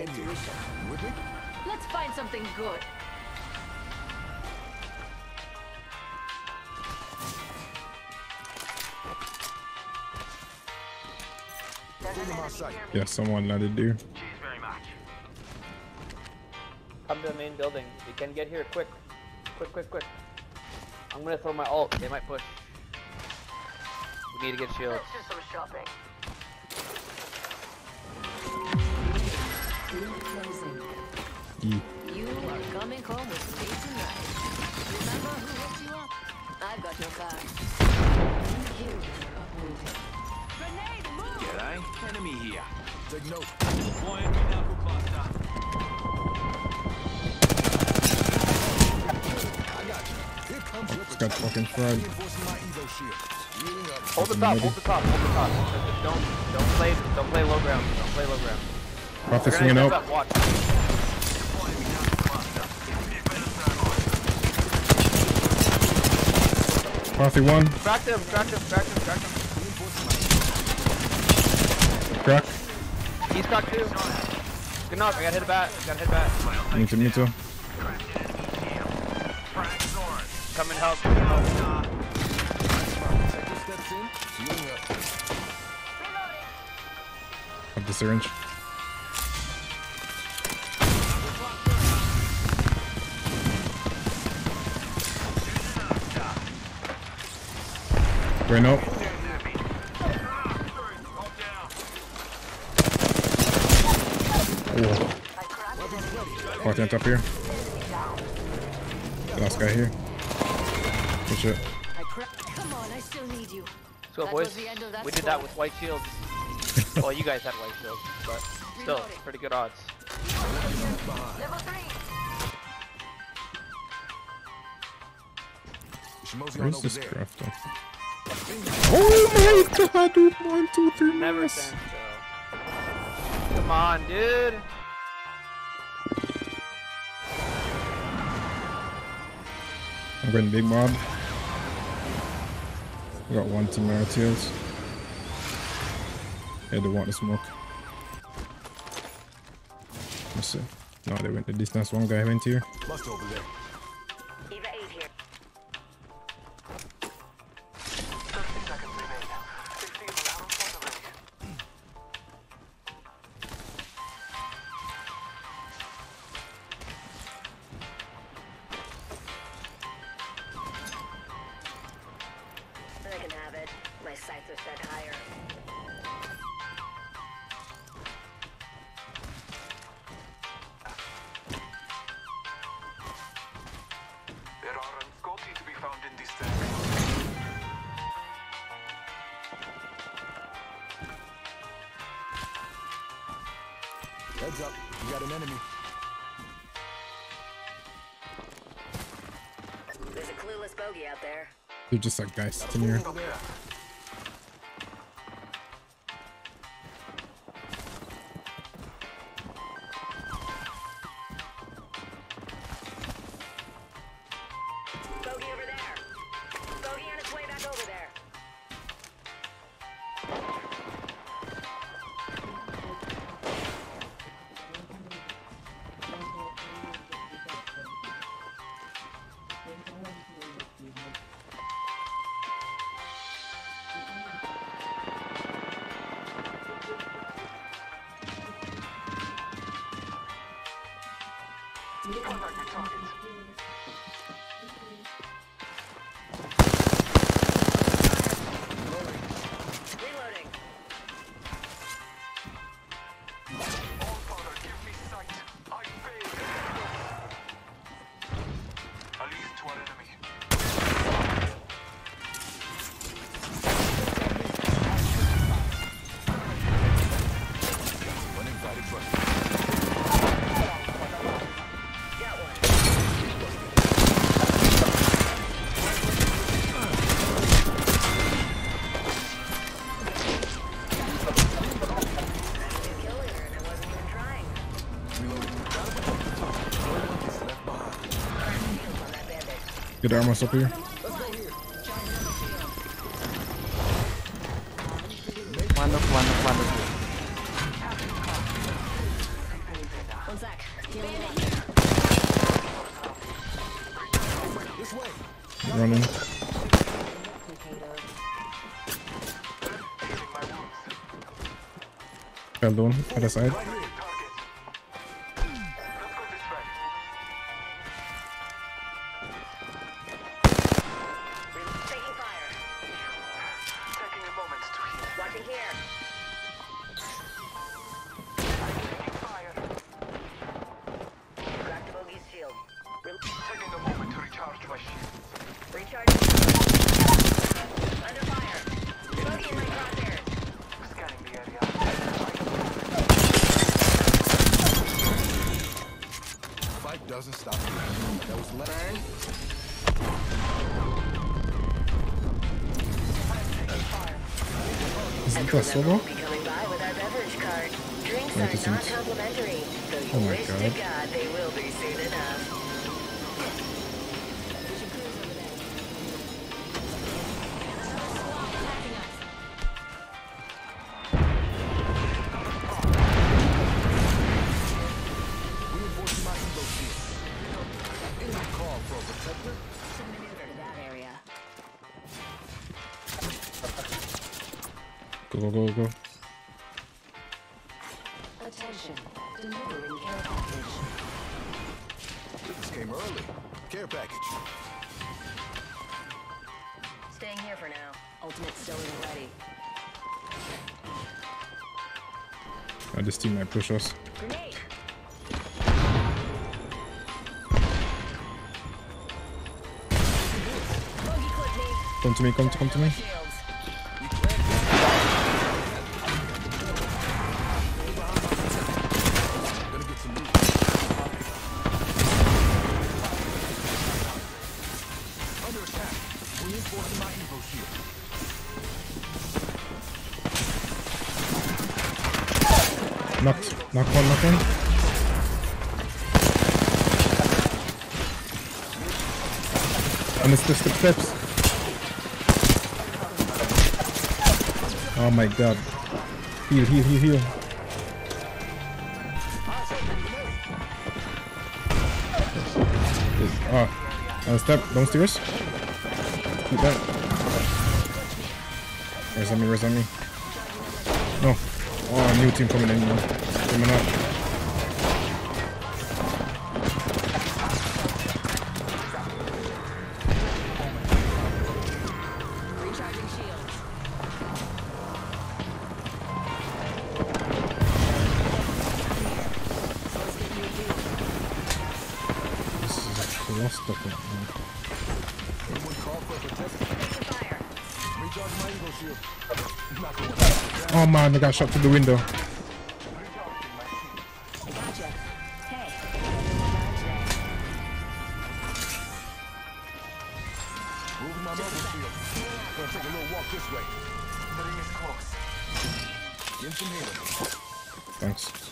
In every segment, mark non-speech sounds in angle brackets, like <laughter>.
intuition. With me? Let's find something good. Stay in my sight. Yeah, someone let it do. Cheers very much. Come to the main building. We can get here quick. Quick, quick, quick. I'm gonna throw my ult. They might push. We need to get shields. Let's do some shopping. E. You are coming home with me tonight. Remember who hooked you up? I've got your back. You are uprooted. Grenade, move! G'day. Enemy here. Take note. Deploying knuckle cluster. I got you. Here comes It's got fucking fried. Reinforcing my Evo shield. Healing up. Hold the top. Hold the top. Hold the top. Just- just Don't don't play don't play low ground. Don't play low ground. Prophet They're swinging gonna out. step up. Watch. Deploying me knuckle cluster. It better start on. Prophet one. Track them. Track them. Track them. Track them. Crack. He's cracked too. Good knock. I gotta hit a bat. Gotta hit a bat. Me too, me too. Come and help. Come and help. Protector steps in. Healing up. The syringe. Right now. Oh. Content up here. Last guy here. Good shit. Come on, I still need you. So That boys, was the end of that we did that with white shields. <laughs> well, you guys had white shields, but still, pretty good odds. Level three. You should mosey Where's this there. Crafter? Oh my god, dude. One, two, three, Never miss. stand. Come on, dude. I'm going big mob. We got one team our tails. Yeah, they want the smoke. Let's see. No, they went the distance. One guy went here. Must over there. Heads up. You got an enemy. There's a clueless bogey out there. They're just like guys sitting here. Get armors up here. One up. Down. Other side. Is- complimentary, though you Oh my wish Go, go, go, go. Attention. Delivering care package. This came early. Care package. Staying here for now. Ultimate still isn't ready. Uh, this team might push us. Grenade. Bogey clip me. Come to me, come to, come to me. Knock one, knock one. On the step, step, steps. Oh my god. Heal, heal, heal, heal. Ah, uh, step downstairs. Keep that. Where's on me? Where's on me? No. Oh, new team coming in. Man. Coming up. This is a clusterfuck. Oh man, I got shot through the window. The. Thanks. The.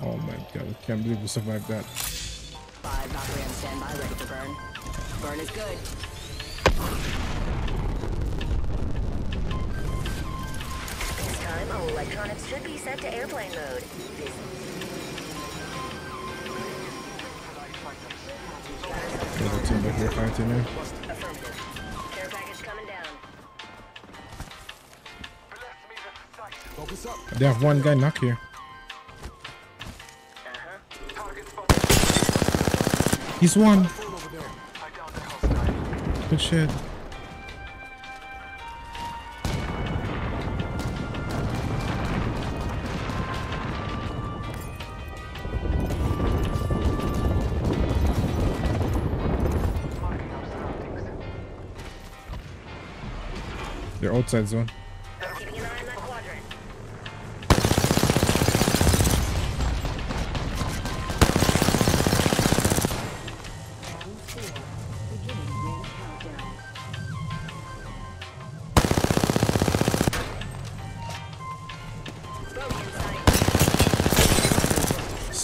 Oh my god, I can't believe we survived that. On standby, ready for burn. Burn is good. This time, all electronics should be set to airplane mode. There's a team back here fighting. Care package coming down. They have one guy knock here. He's one. Good shit. They're outside zone.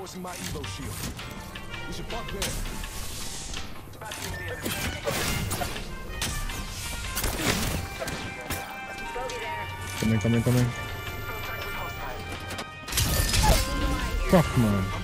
reinforcing my Evo shield. We should park there. Coming, coming, coming. Fuck, man.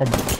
Побачимо.